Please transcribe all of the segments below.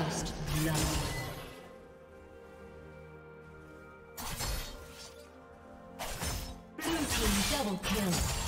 First blood. Blue team double kill.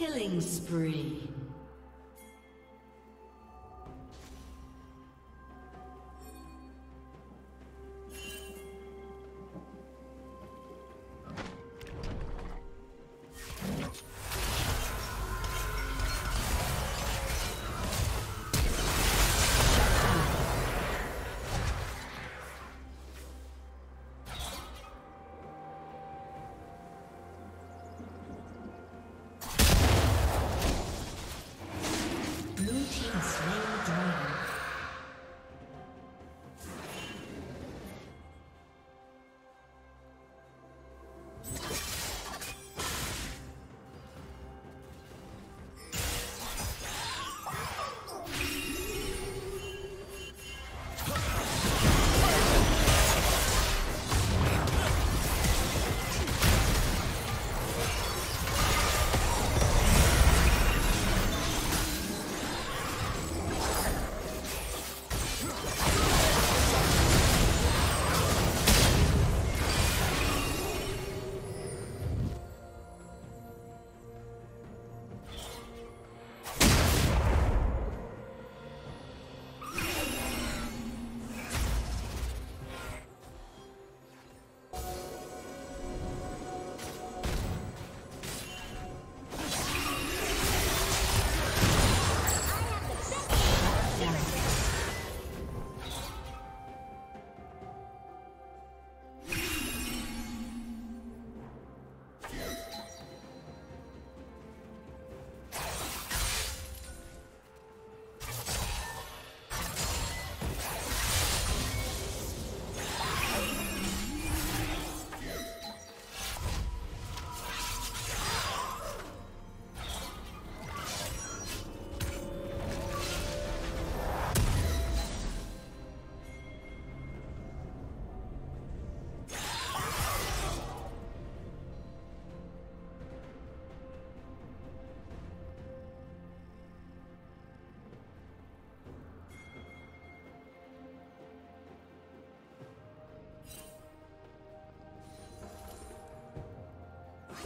Killing spree.